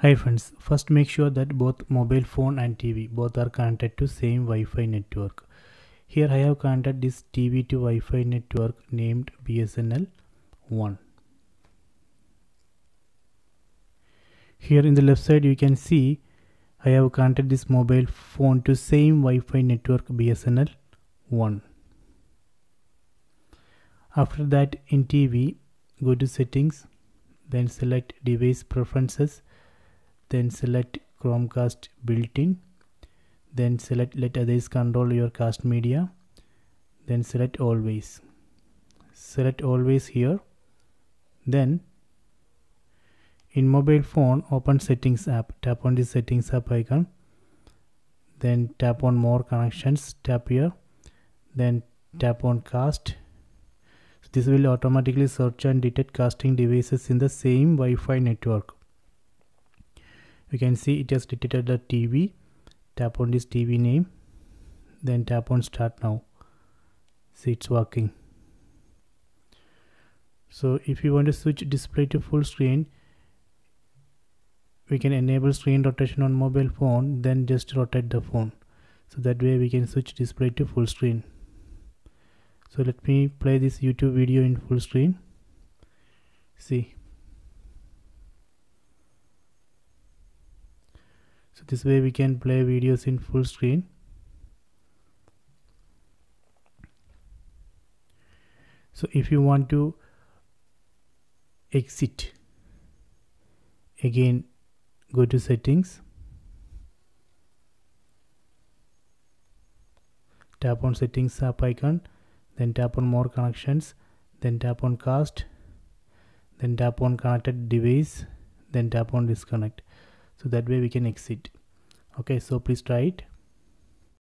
Hi friends, first make sure that both mobile phone and TV both are connected to same Wi-Fi network. Here I have connected this TV to Wi-Fi network named BSNL 1. Here in the left side you can see I have connected this mobile phone to same Wi-Fi network BSNL 1. After that in TV go to settings then select device preferences then select Chromecast built-in then select let others control your cast media. Then select always. Select always here. Then in mobile phone open settings app. Tap on the settings app icon. Then tap on more connections tap here. Then tap on cast. So this will automatically search and detect casting devices in the same Wi-Fi network you can see it has detected the TV tap on this TV name. Then tap on start now. See it's working. So if you want to switch display to full screen we can enable screen rotation on mobile phone then just rotate the phone. So that way we can switch display to full screen. So let me play this YouTube video in full screen. See so this way we can play videos in full screen. So if you want to exit again go to settings. Tap on settings app icon then tap on more connections then tap on cast then tap on connected device then tap on disconnect so that way we can exit. Okay so please try it